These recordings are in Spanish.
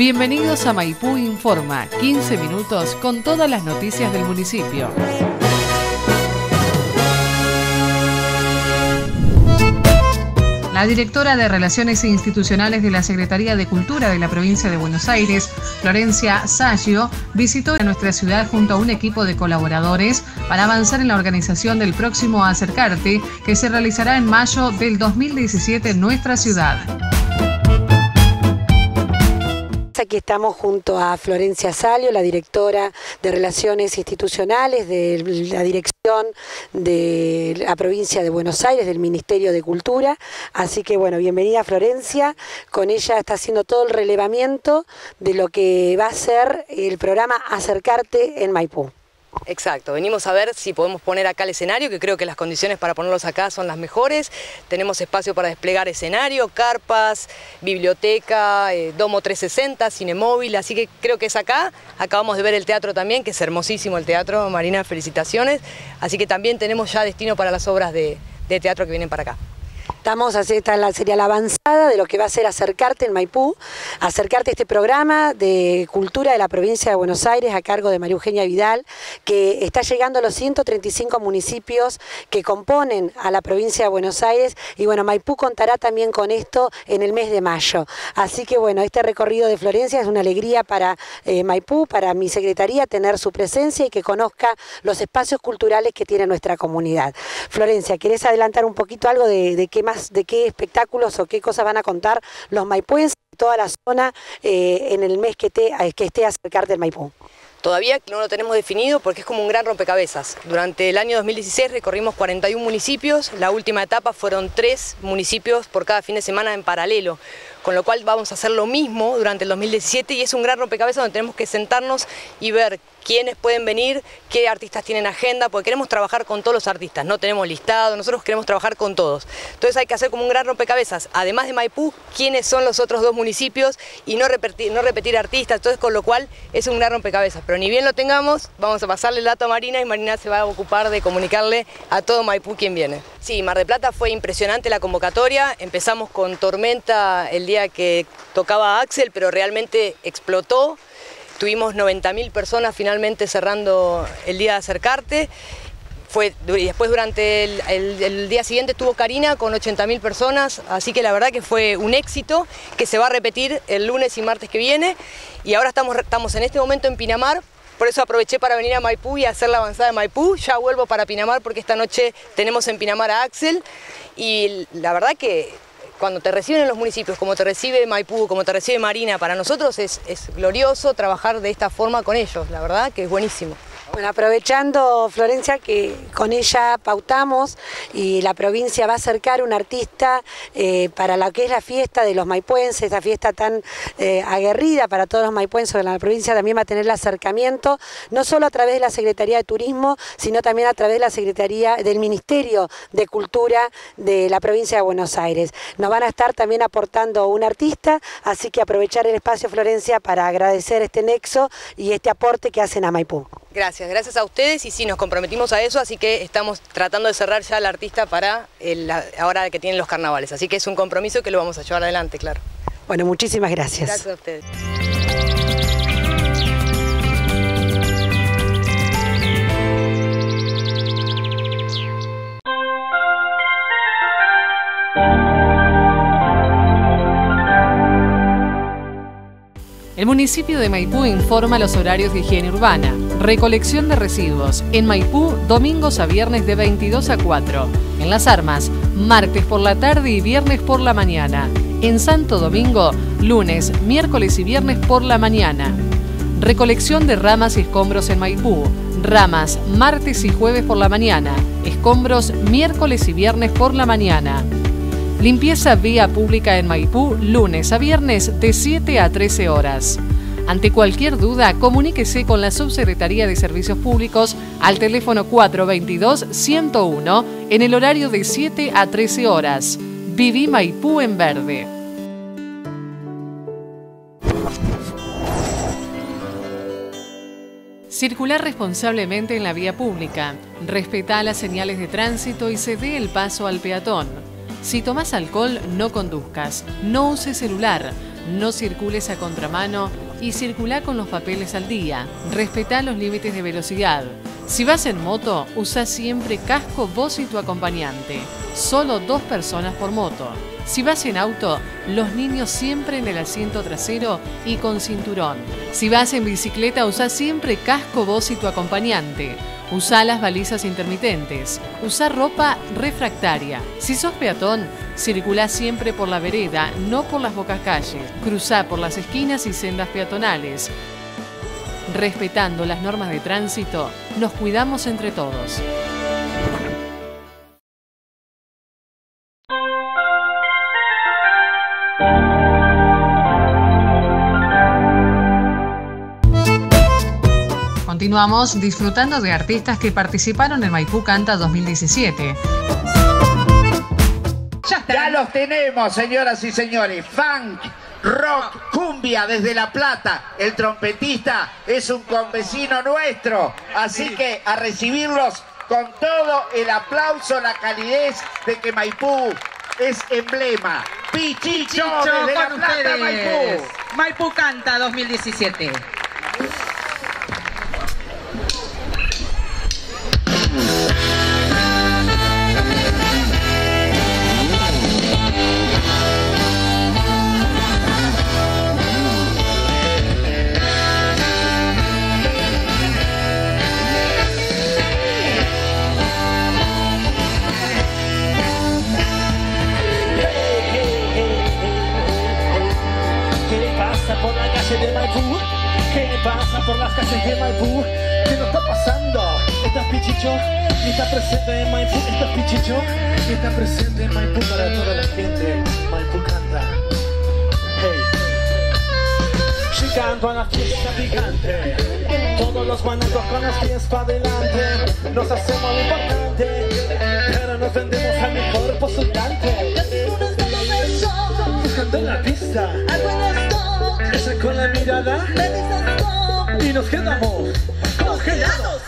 Bienvenidos a Maipú Informa, 15 minutos con todas las noticias del municipio. La directora de Relaciones Institucionales de la Secretaría de Cultura de la provincia de Buenos Aires, Florencia Saggio, visitó nuestra ciudad junto a un equipo de colaboradores para avanzar en la organización del próximo Acercarte que se realizará en mayo del 2017 en nuestra ciudad. Aquí estamos junto a Florencia Salio, la directora de Relaciones Institucionales de la Dirección de la Provincia de Buenos Aires, del Ministerio de Cultura. Así que bueno, bienvenida Florencia. Con ella está haciendo todo el relevamiento de lo que va a ser el programa Acercarte en Maipú. Exacto, venimos a ver si podemos poner acá el escenario, que creo que las condiciones para ponerlos acá son las mejores. Tenemos espacio para desplegar escenario, carpas, biblioteca, eh, Domo 360, cine móvil, así que creo que es acá. Acabamos de ver el teatro también, que es hermosísimo el teatro, Marina, felicitaciones. Así que también tenemos ya destino para las obras de teatro que vienen para acá. Estamos, esta sería la avanzada de lo que va a ser Acercarte en Maipú, acercarte a este programa de cultura de la provincia de Buenos Aires a cargo de María Eugenia Vidal, que está llegando a los 135 municipios que componen a la provincia de Buenos Aires y bueno, Maipú contará también con esto en el mes de mayo. Así que bueno, este recorrido de Florencia es una alegría para eh, Maipú, para mi secretaría tener su presencia y que conozca los espacios culturales que tiene nuestra comunidad. Florencia, ¿querés adelantar un poquito algo de qué más de qué espectáculos o qué cosas van a contar los maipuenses toda la zona eh, en el mes que, te, que esté acercarte del Maipú. Todavía no lo tenemos definido porque es como un gran rompecabezas. Durante el año 2016 recorrimos 41 municipios, la última etapa fueron tres municipios por cada fin de semana en paralelo con lo cual vamos a hacer lo mismo durante el 2017 y es un gran rompecabezas donde tenemos que sentarnos y ver quiénes pueden venir, qué artistas tienen agenda, porque queremos trabajar con todos los artistas, no tenemos listado, nosotros queremos trabajar con todos. Entonces hay que hacer como un gran rompecabezas, además de Maipú, quiénes son los otros dos municipios y no repetir, artistas, entonces con lo cual es un gran rompecabezas. Pero ni bien lo tengamos, vamos a pasarle el dato a Marina y Marina se va a ocupar de comunicarle a todo Maipú quién viene. Sí, Mar de Plata fue impresionante la convocatoria, empezamos con Tormenta el día que tocaba Axel, pero realmente explotó. Tuvimos 90.000 personas finalmente cerrando el día de acercarte. Fue, y después durante el, día siguiente estuvo Karina con 80.000 personas, así que la verdad que fue un éxito que se va a repetir el lunes y martes que viene. Y ahora estamos, estamos en este momento en Pinamar, por eso aproveché para venir a Maipú y hacer la avanzada de Maipú. Ya vuelvo para Pinamar porque esta noche tenemos en Pinamar a Axel. Y la verdad que cuando te reciben en los municipios, como te recibe Maipú, como te recibe Marina, para nosotros es, es glorioso trabajar de esta forma con ellos, la verdad que es buenísimo. Bueno, aprovechando, Florencia, que con ella pautamos y la provincia va a acercar un artista eh, para lo que es la fiesta de los maipuenses, esta fiesta tan eh, aguerrida para todos los maipuenses, la provincia también va a tener el acercamiento, no solo a través de la Secretaría de Turismo, sino también a través de la Secretaría del Ministerio de Cultura de la provincia de Buenos Aires. Nos van a estar también aportando un artista, así que aprovechar el espacio, Florencia, para agradecer este nexo y este aporte que hacen a Maipú. Gracias, gracias a ustedes y sí, nos comprometimos a eso, así que estamos tratando de cerrar ya al artista para la, ahora que tienen los carnavales, así que es un compromiso que lo vamos a llevar adelante, claro. Bueno, muchísimas gracias. Gracias a ustedes. El municipio de Maipú informa los horarios de higiene urbana. Recolección de residuos. En Maipú, domingos a viernes de 22 a 4. En Las Armas, martes por la tarde y viernes por la mañana. En Santo Domingo, lunes, miércoles y viernes por la mañana. Recolección de ramas y escombros en Maipú. Ramas, martes y jueves por la mañana. Escombros, miércoles y viernes por la mañana. Limpieza vía pública en Maipú, lunes a viernes de 7 a 13 horas. Ante cualquier duda, comuníquese con la Subsecretaría de Servicios Públicos al teléfono 422-101 en el horario de 7 a 13 horas. Viví Maipú en verde. Circular responsablemente en la vía pública. Respeta las señales de tránsito y cede el paso al peatón. Si tomas alcohol, no conduzcas, no uses celular, No circules a contramano y circula con los papeles al día. Respeta los límites de velocidad. Si vas en moto, usa siempre casco vos y tu acompañante. Solo dos personas por moto. Si vas en auto, los niños siempre en el asiento trasero y con cinturón. Si vas en bicicleta, usa siempre casco vos y tu acompañante. Usa las balizas intermitentes. Usa ropa refractaria. Si sos peatón, circula siempre por la vereda, no por las bocas calles. Cruza por las esquinas y sendas peatonales. Respetando las normas de tránsito, nos cuidamos entre todos. Continuamos disfrutando de artistas que participaron en Maipú Canta 2017. Ya, los tenemos, señoras y señores. Funk, rock, cumbia desde La Plata. El trompetista es un convecino nuestro. Así que a recibirlos con todo el aplauso, la calidez de que Maipú es emblema. Pichicho, desde La Plata, Maipú. Maipú Canta 2017. De Maipú? ¿Qué pasa por las calles de Maipú? ¿Qué nos está pasando? ¿Estás pichicho? ¿Y está presente en Maipú? ¿Estás pichicho? ¿Y está presente en Maipú para toda la gente? Maipú canta. Hey. Llegando a la fiesta gigante Todos los manacos con los pies para adelante Nos hacemos lo importante Pero nos vendemos al mejor postulante Buscando la pista con la mirada. Y nos quedamos. Congelados.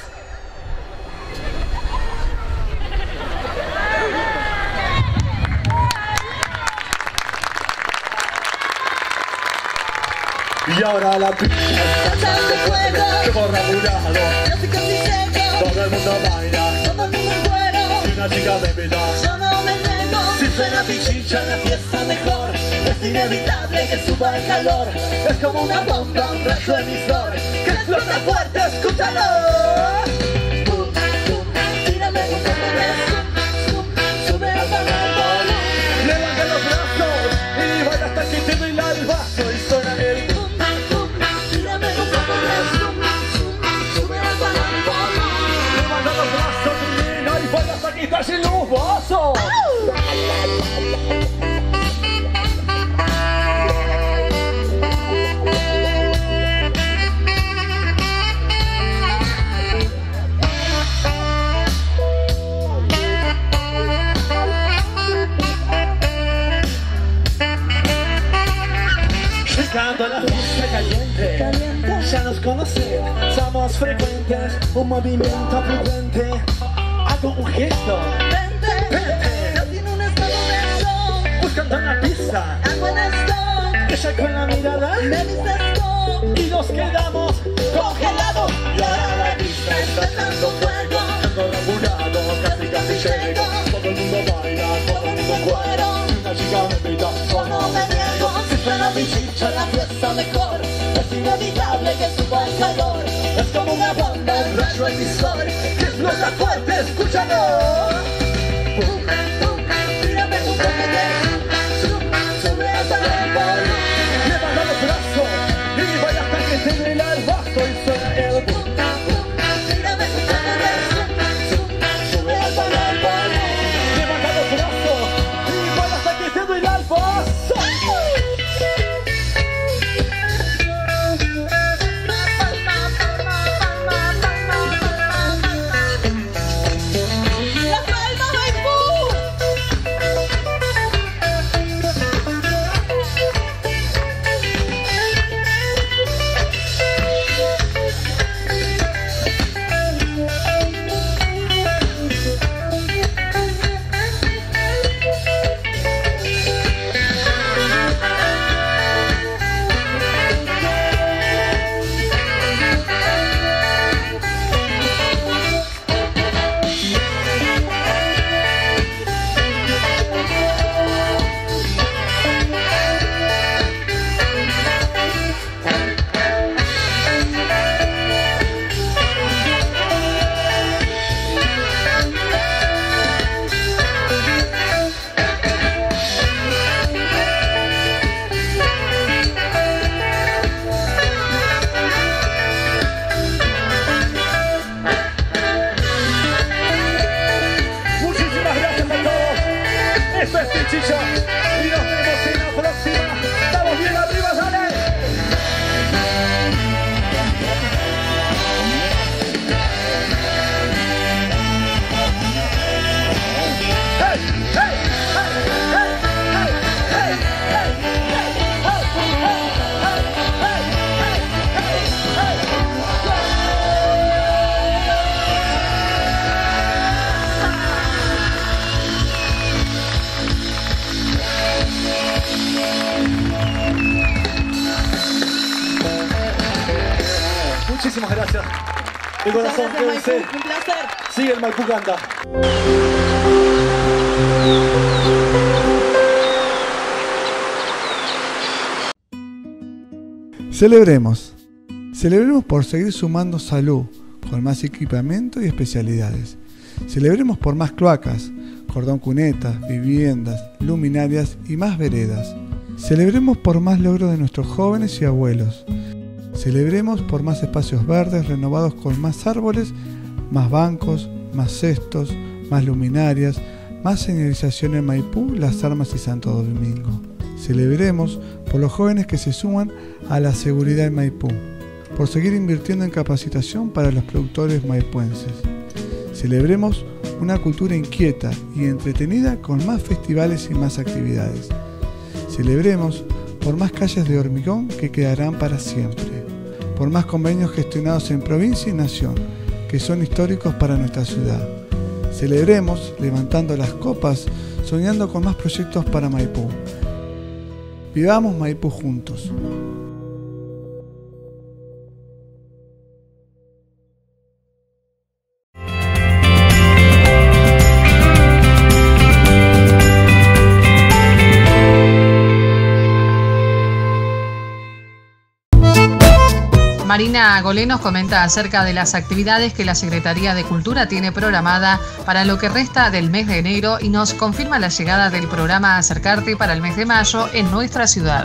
Y ahora la pista está que borra murado Todo el mundo baila. Todo el mundo Si una chica de vida Yo no me nego Si suena pichicha la fiesta mejor es inevitable que suba el calor. Es como una bomba, un rayo emisor Que explota fuerte, escúchalo. Pum, pum, tírame un poco de Sube el volumen Levanta los brazos y baila hasta que te doy el vaso Y suena el tírame un poco de Sube el volumen Levanta los brazos y baila hasta que te doy los vasos somos frecuentes, un movimiento prudente, hago un gesto, vente, vente, no tiene un estado de shock, buscando una pista, hago un stop, ella con la mirada, me dice stop, y nos quedamos congelados, y ahora la pista está dando fuego, ando laburado, casi casi llego, todo el mundo baila, todo el mundo cuero, y una chica me pita, solo me niego, suena mi chicha, la fiesta mejor Es inevitable que suba el calor Es como una bomba, un rayo emisor. Que explota fuerte, escúchalo Muchísimas gracias. De corazón, Muchas gracias, quédense. Maipú. Un placer. Sigue el Maipú Canta. Celebremos. Celebremos por seguir sumando salud, con más equipamiento y especialidades. Celebremos por más cloacas, cordón cunetas, viviendas, luminarias y más veredas. Celebremos por más logros de nuestros jóvenes y abuelos. Celebremos por más espacios verdes renovados con más árboles, más bancos, más cestos, más luminarias, más señalización en Maipú, Las Armas y Santo Domingo. Celebremos por los jóvenes que se suman a la seguridad en Maipú, por seguir invirtiendo en capacitación para los productores maipuenses. Celebremos una cultura inquieta y entretenida con más festivales y más actividades. Celebremos por más calles de hormigón que quedarán para siempre, por más convenios gestionados en provincia y nación que son históricos para nuestra ciudad. Celebremos levantando las copas, soñando con más proyectos para Maipú. Vivamos Maipú juntos. Marina Golé nos comenta acerca de las actividades que la Secretaría de Cultura tiene programada para lo que resta del mes de enero y nos confirma la llegada del programa Acercarte para el mes de mayo en nuestra ciudad.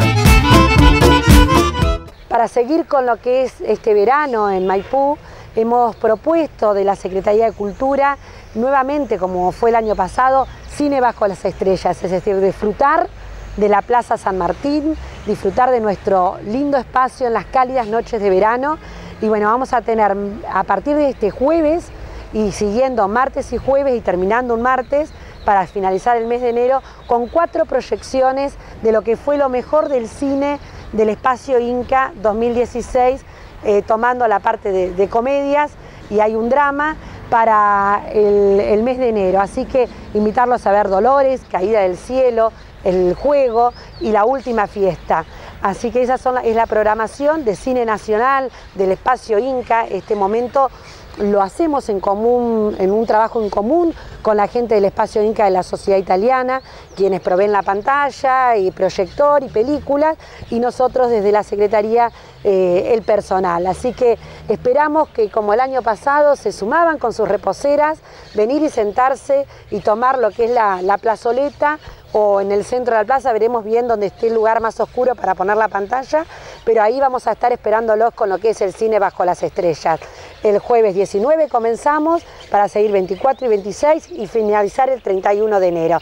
Para seguir con lo que es este verano en Maipú, hemos propuesto de la Secretaría de Cultura nuevamente, como fue el año pasado, cine bajo las estrellas, es decir, disfrutar de la Plaza San Martín, disfrutar de nuestro lindo espacio en las cálidas noches de verano. Y bueno, vamos a tener a partir de este jueves y siguiendo martes y jueves y terminando un martes para finalizar el mes de enero con cuatro proyecciones de lo que fue lo mejor del cine del espacio Inca 2016, eh, tomando la parte de, comedias y hay un drama para el, el mes de enero. Así que invitarlos a ver Dolores, Caída del Cielo, el juego y la última fiesta. Así que esa son es la programación de cine nacional, del espacio Inca. Este momento lo hacemos en común, en un trabajo en común con la gente del espacio Inca de la Sociedad Italiana, quienes proveen la pantalla y proyector y películas, y nosotros desde la Secretaría eh, el personal. Así que esperamos que como el año pasado se sumaban con sus reposeras, venir y sentarse y tomar lo que es la, la plazoleta o en el centro de la plaza, veremos bien donde esté el lugar más oscuro para poner la pantalla, pero ahí vamos a estar esperándolos con lo que es el cine bajo las estrellas. El jueves 19 comenzamos para seguir 24 y 26 y finalizar el 31 de enero.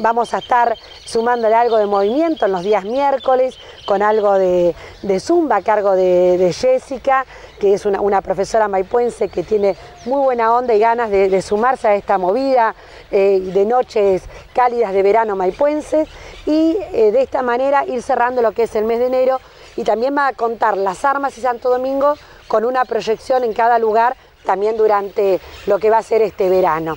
Vamos a estar sumándole algo de movimiento en los días miércoles, con algo de, zumba a cargo de, Jessica, que es una, profesora maipuense que tiene muy buena onda y ganas de, de sumarse a esta movida eh, de noches cálidas de verano maipuenses y eh, de esta manera ir cerrando lo que es el mes de enero y también va a contar Las Armas y Santo Domingo con una proyección en cada lugar también durante lo que va a ser este verano.